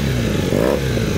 Oh,